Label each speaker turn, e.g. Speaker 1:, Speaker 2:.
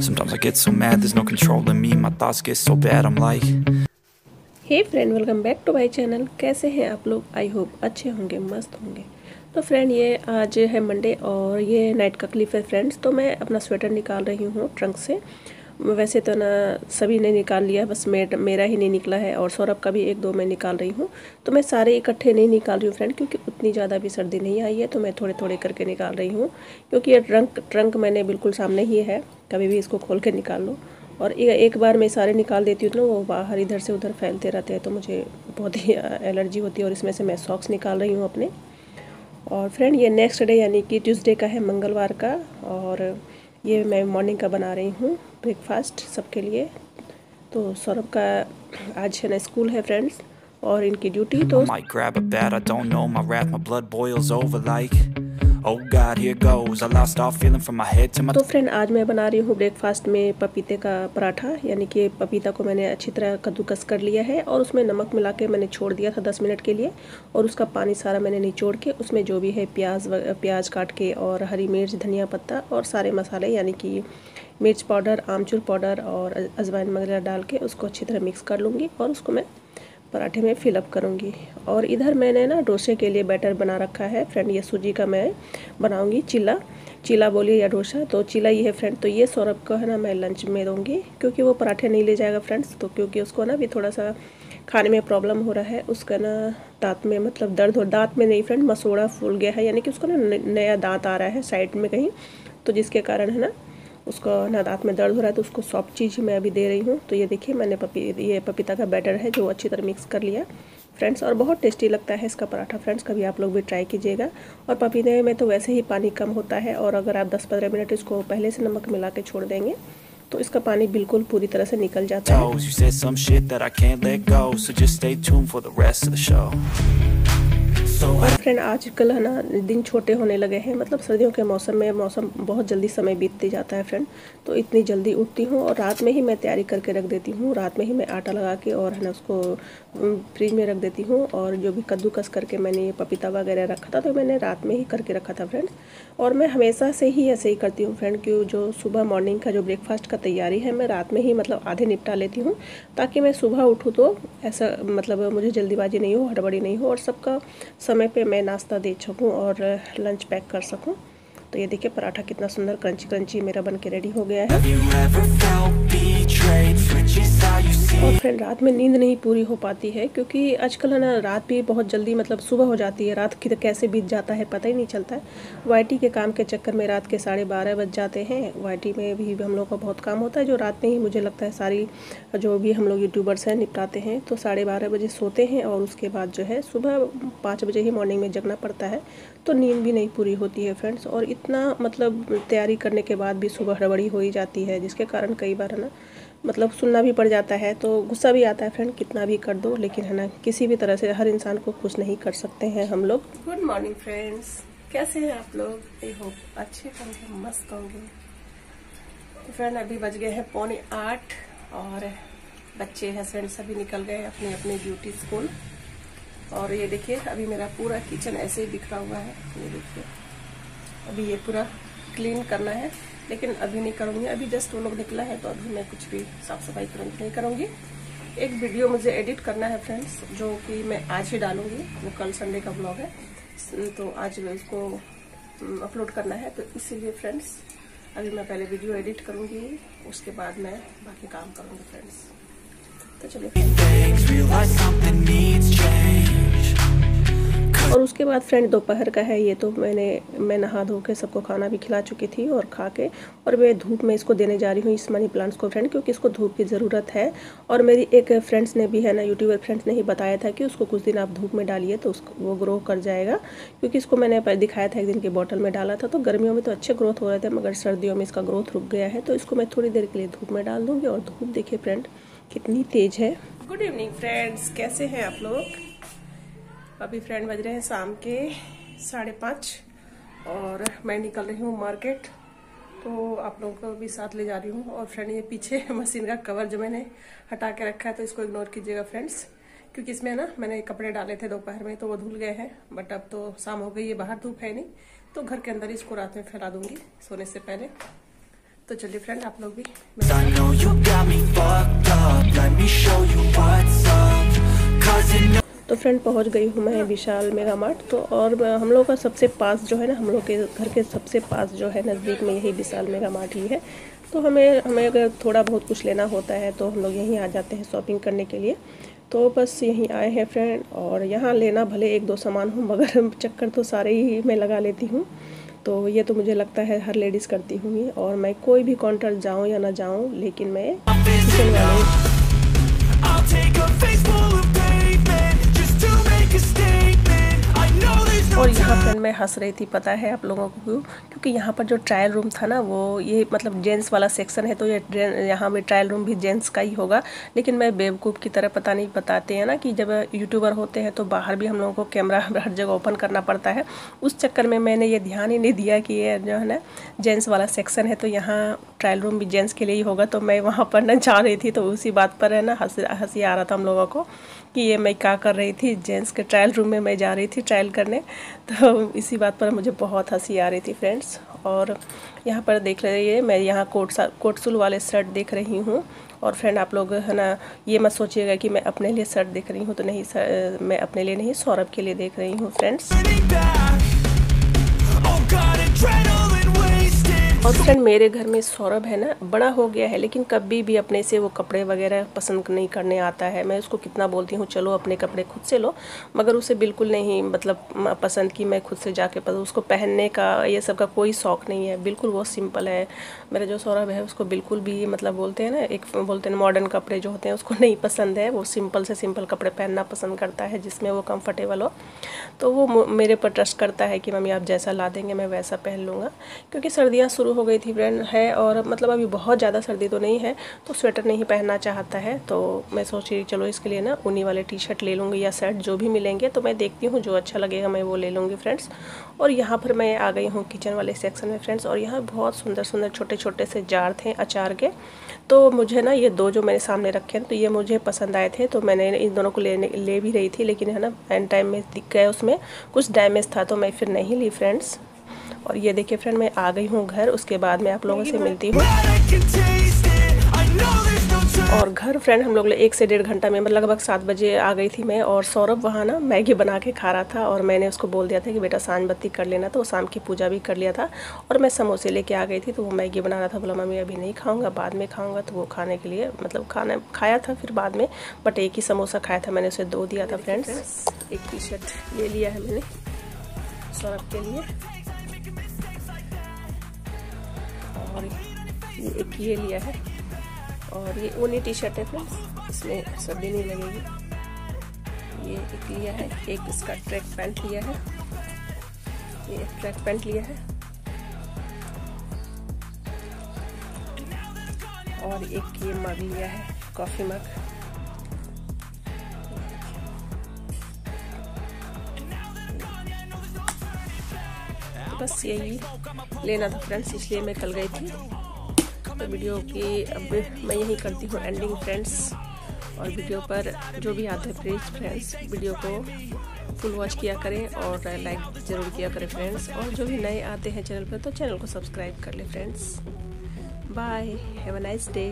Speaker 1: Sometimes I get so mad, there's no controlling me. My thoughts get so bad, I'm like.
Speaker 2: कैसे हैं आप लोग? I hope अच्छे होंगे मस्त होंगे। तो फ्रेंड ये आज है मंडे और ये नाइट का क्लिप है फ्रेंड्स तो मैं अपना स्वेटर निकाल रही हूँ ट्रंक से। वैसे तो ना सभी ने निकाल लिया बस मेर, मेरा ही नहीं निकला है और सौरभ का भी एक दो मैं निकाल रही हूँ। तो मैं सारे इकट्ठे नहीं निकाल रही हूँ फ्रेंड क्योंकि उतनी ज़्यादा भी सर्दी नहीं आई है तो मैं थोड़े थोड़े करके निकाल रही हूँ। क्योंकि ये ट्रंक ट्रंक मैंने बिल्कुल सामने ही है कभी भी इसको खोल के निकाल लो। और एक बार मैं सारे निकाल देती हूँ तो वो बाहर इधर से उधर फैलते रहते हैं तो मुझे बहुत ही एलर्जी होती है और इसमें से मैं सॉक्स निकाल रही हूँ अपने। और फ्रेंड ये नेक्स्ट डे यानी कि ट्यूसडे का है मंगलवार का और ये मैं मॉर्निंग का बना रही हूँ। ब्रेकफास्ट सबके लिए तो सौरभ का आज है ना स्कूल है फ्रेंड्स और इनकी ड्यूटी तो
Speaker 1: Oh God, here goes. I lost all feeling from my head to my
Speaker 2: तो फ्रेंड आज मैं बना रही हूँ ब्रेकफास्ट में पपीते का पराठा यानी कि पपीता को मैंने अच्छी तरह कद्दूकस कर लिया है और उसमें नमक मिला के मैंने छोड़ दिया था दस मिनट के लिए और उसका पानी सारा मैंने निचोड़ के उसमें जो भी है प्याज प्याज काट के और हरी मिर्च धनिया पत्ता और सारे मसाले यानी कि मिर्च पाउडर, आमचूर पाउडर और अजवाइन वगैरह डाल के उसको अच्छी तरह मिक्स कर लूँगी और उसको मैं पराठे में फिलअप करूँगी। और इधर मैंने ना डोसे के लिए बैटर बना रखा है। फ्रेंड ये सूजी का मैं बनाऊँगी चिल्ला चिल्ला बोलिए या डोसा। तो चिल्ला ये है फ्रेंड तो ये सौरभ को है ना मैं लंच में दूँगी। क्योंकि वो पराठे नहीं ले जाएगा फ्रेंड्स तो क्योंकि उसको ना भी थोड़ा सा खाने में प्रॉब्लम हो रहा है। उसका ना दांत में मतलब दर्द हो दांत में नहीं फ्रेंड मसोड़ा फूल गया है। यानी कि उसको ना नया दांत आ रहा है साइड में कहीं। तो जिसके कारण है ना उसको ना दांत में दर्द हो रहा है तो उसको सॉफ्ट चीज़ मैं अभी दे रही हूँ। तो ये देखिए, मैंने पपी, ये पपीता का बैटर है जो अच्छी तरह मिक्स कर लिया। फ्रेंड्स और बहुत टेस्टी लगता है इसका पराठा। फ्रेंड्स कभी आप लोग भी ट्राई कीजिएगा। और पपीते में तो वैसे ही पानी कम होता है और अगर आप 10-15 मिनट इसको पहले से नमक मिला के छोड़ देंगे तो इसका पानी बिल्कुल पूरी तरह से निकल जाता है। फ्रेंड आजकल है ना दिन छोटे होने लगे हैं। मतलब सर्दियों के मौसम में मौसम बहुत जल्दी समय बीतते जाता है फ्रेंड तो इतनी जल्दी उठती हूँ और रात में ही मैं तैयारी करके रख देती हूँ। रात में ही मैं आटा लगा के और है ना उसको फ्रिज में रख देती हूँ। और जो भी कद्दूकस करके मैंने ये पपीता वगैरह रखा था तो मैंने रात में ही करके रखा था फ्रेंड और मैं हमेशा से ही ऐसे ही करती हूँ फ्रेंड क्यों जो सुबह मॉर्निंग का जो ब्रेकफास्ट का तैयारी है मैं रात में ही मतलब आधे निपटा लेती हूँ। ताकि मैं सुबह उठूँ तो ऐसा मतलब मुझे जल्दीबाजी नहीं हो हड़बड़ी नहीं हो और सबका समय पे मैं नाश्ता दे सकूँ और लंच पैक कर सकूँ। तो ये देखिए, पराठा कितना सुंदर क्रंची क्रंची मेरा बन के रेडी हो गया है। और फ्रेंड रात में नींद नहीं पूरी हो पाती है क्योंकि आजकल है ना रात भी बहुत जल्दी मतलब सुबह हो जाती है। रात की कैसे बीत जाता है पता ही नहीं चलता। है वाईटी के काम के चक्कर में रात के साढ़े बारह बज जाते हैं। वाईटी में भी हम लोग का बहुत काम होता है जो रात में ही मुझे लगता है सारी जो भी हम लोग यूट्यूबर्स हैं निपटाते हैं। तो साढ़े बारह बजे सोते हैं और उसके बाद जो है सुबह पाँच बजे ही मॉर्निंग में जगना पड़ता है। तो नींद भी नहीं पूरी होती है फ्रेंड्स और इतना मतलब तैयारी करने के बाद भी सुबह हड़बड़ी हो ही जाती है जिसके कारण कई बार है ना मतलब सुनना भी पड़ जाता है तो गुस्सा भी आता है, फ्रेंड, कितना भी कर दो, लेकिन है ना, किसी भी तरह से हर इंसान को खुश नहीं कर सकते हैं हम लोग। गुड मॉर्निंग फ्रेंड्स कैसे हैं आप लोग? आई होप अच्छे होंगे, मस्त होंगे। तो फ्रेंड अभी बज गए हैं पौने आठ, और बच्चे हस्बैंड सभी निकल गए अपने अपने ड्यूटी स्कूल और ये देखिए, अभी मेरा पूरा किचन ऐसे ही बिखरा हुआ है। ये देखिए, अभी ये पूरा क्लीन करना है, लेकिन अभी नहीं करूँगी। अभी जस्ट वो लोग निकला है तो अभी मैं कुछ भी साफ़ सफ़ाई तुरंत नहीं करूँगी। एक वीडियो मुझे एडिट करना है फ्रेंड्स जो कि मैं आज ही डालूँगी। वो कल संडे का ब्लॉग है। तो आज उसको अपलोड करना है। तो इसीलिए फ्रेंड्स अभी मैं पहले वीडियो एडिट करूँगी, उसके बाद मैं बाकी काम करूँगी फ्रेंड्स तो चलिए और उसके बाद फ्रेंड दोपहर का है, ये तो मैंने, मैं नहा धो के सबको खाना भी खिला चुकी थी और खा के, और मैं धूप में इसको देने जा रही हूँ, इस मनी प्लांट्स को फ्रेंड क्योंकि इसको धूप की ज़रूरत है। और मेरी एक फ्रेंड्स ने भी है ना यूट्यूबर फ्रेंड्स ने ही बताया था कि उसको कुछ दिन आप धूप में डालिए तो उसको, वो ग्रो कर जाएगा। क्योंकि इसको मैंने दिखाया था एक दिन की बॉटल में डाला था तो गर्मियों में तो अच्छे ग्रोथ हो रहे थे, मगर सर्दियों में इसका ग्रोथ रुक गया है तो इसको मैं थोड़ी देर के लिए धूप में डाल दूँगी। और धूप देखिए फ्रेंड कितनी तेज़ है। गुड इवनिंग फ्रेंड्स कैसे हैं आप लोग? अभी फ्रेंड बज रहे हैं शाम के साढ़े पाँच और मैं निकल रही हूँ मार्केट तो आप लोगों को भी साथ ले जा रही हूँ। और फ्रेंड ये पीछे मशीन का कवर जो मैंने हटा के रखा है तो इसको इग्नोर कीजिएगा फ्रेंड्स क्योंकि इसमें ना, मैंने कपड़े डाले थे दोपहर में तो वो धुल गए हैं बट अब तो शाम हो गई है बाहर धूप है नहीं तो घर के अंदर ही इसको रात में फैला दूँगी सोने से पहले। तो चलिए फ्रेंड आप लोग भी.
Speaker 1: Cause
Speaker 2: तो फ्रेंड पहुँच गई हूँ मैं विशाल मेगा मार्ट तो और हम लोग का सबसे पास जो है ना हम लोग के घर के सबसे पास जो है नज़दीक में यही विशाल मेगा मार्ट ही है। तो हमें हमें अगर थोड़ा बहुत कुछ लेना होता है तो हम लोग यहीं आ जाते हैं शॉपिंग करने के लिए। तो बस यहीं आए हैं फ्रेंड और यहाँ लेना भले एक दो सामान हो मगर चक्कर तो सारे ही मैं लगा लेती हूँ। तो ये तो मुझे लगता है हर लेडीज़ करती होंगी और मैं कोई भी काउंटर जाऊँ या ना जाऊँ लेकिन मैं किचन वाले
Speaker 1: could stay.
Speaker 2: और यहाँ फ्रेंड मैं हंस रही थी, पता है आप लोगों को? क्यों क्योंकि यहाँ पर जो ट्रायल रूम था ना, वो ये मतलब जेंट्स वाला सेक्शन है तो ये यहाँ पे ट्रायल रूम भी जेंट्स का ही होगा। लेकिन मैं बेवकूफ़ की तरह पता नहीं बताते हैं ना कि जब यूट्यूबर होते हैं तो बाहर भी हम लोगों को कैमरा हर जगह ओपन करना पड़ता है। उस चक्कर में मैंने ये ध्यान ही नहीं दिया कि ये जो है ना जेंट्स वाला सेक्शन है तो यहाँ ट्रायल रूम भी जेंट्स के लिए ही होगा। तो मैं वहाँ पर ना जा रही थी तो उसी बात पर है ना, हँसी आ रहा था हम लोगों को कि ये मैं क्या कर रही थी? जेंट्स के ट्रायल रूम में मैं जा रही थी ट्रायल करने। तो इसी बात पर मुझे बहुत हँसी आ रही थी फ्रेंड्स और यहाँ पर देख रही है मैं यहाँ कोट कोटसुल वाले शर्ट देख रही हूँ. और फ्रेंड आप लोग है ना ये मत सोचिएगा कि मैं अपने लिए शर्ट देख रही हूँ तो नहीं सर, मैं अपने लिए नहीं सौरभ के लिए देख रही हूँ फ्रेंड्स और फ्रेंड मेरे घर में सौरभ है ना, बड़ा हो गया है, लेकिन कभी भी अपने से वो कपड़े वगैरह पसंद नहीं करने आता है। मैं उसको कितना बोलती हूँ, चलो, अपने कपड़े खुद से लो। मगर उसे बिल्कुल नहीं मतलब पसंद कि मैं खुद से जाके पसंद उसको पहनने का, ये सब का कोई शौक़ नहीं है। बिल्कुल वो सिंपल है। मेरा जो सौरभ है, उसको बिल्कुल भी मतलब बोलते हैं ना, एक बोलते हैं मॉडर्न कपड़े जो होते हैं, उसको नहीं पसंद है। वो सिंपल से सिंपल कपड़े पहनना पसंद करता है, जिसमें वो कम्फर्टेबल हो। तो वो मेरे पर ट्रस्ट करता है कि, मम्मी, आप जैसा ला देंगे, मैं वैसा पहन लूँगा। क्योंकि सर्दियाँ शुरू हो गई थी फ्रेंड है और मतलब अभी बहुत ज़्यादा सर्दी तो नहीं है तो स्वेटर नहीं पहनना चाहता है तो मैं सोच रही चलो इसके लिए ना ऊनी वाले टी शर्ट ले लूँगी या शर्ट जो भी मिलेंगे तो मैं देखती हूँ जो अच्छा लगेगा मैं वो ले लूँगी फ्रेंड्स और यहाँ पर मैं आ गई हूँ किचन वाले सेक्शन में फ्रेंड्स और यहाँ बहुत सुंदर सुंदर छोटे छोटे से जार थे अचार के तो मुझे ना ये दो जो मेरे सामने रखे हैं तो ये मुझे पसंद आए थे तो मैंने इन दोनों को लेने, ले भी रही थी, लेकिन है ना एंड टाइम में दिख गया उसमें, कुछ डैमेज था तो मैं फिर नहीं ली फ्रेंड्स और ये देखिए फ्रेंड मैं आ गई हूँ घर उसके बाद मैं आप लोगों से मिलती हूँ। और घर फ्रेंड हम लोग एक से डेढ़ घंटा में मतलब लगभग सात बजे आ गई थी मैं और सौरभ वहाँ ना मैगी बना के खा रहा था और मैंने उसको बोल दिया था कि बेटा साँझ बत्ती कर लेना तो वो शाम की पूजा भी कर लिया था और मैं समोसे लेके आ गई थी तो वो मैगी बना रहा था बोला मम्मी अभी नहीं खाऊँगा बाद में खाऊँगा। तो वो खाने के लिए मतलब खाना खाया था फिर बाद में बट एक ही समोसा खाया था मैंने उसे दो दिया था फ्रेंड्स एक टी शर्ट ले लिया है मैंने सौरभ के लिए। और एक ये लिया है। और ये ऊनी टी शर्ट है फ्रेंड्स, इसमें सर्दी नहीं लगेगी। ये एक लिया है, एक इसका ट्रैक पैंट लिया है। ये ट्रैक पैंट लिया है। और एक ये मग लिया है कॉफ़ी मग बस यही। लेना था फ्रेंड्स इसलिए मैं कल गई थी। तो वीडियो की अब मैं यही करती हूँ एंडिंग फ्रेंड्स और वीडियो पर जो भी आते हैं प्लीज़ फ्रेंड्स वीडियो को फुल वॉच किया करें और लाइक ज़रूर किया करें फ्रेंड्स और जो भी नए आते हैं चैनल पर तो चैनल को सब्सक्राइब कर लें friends bye have a nice day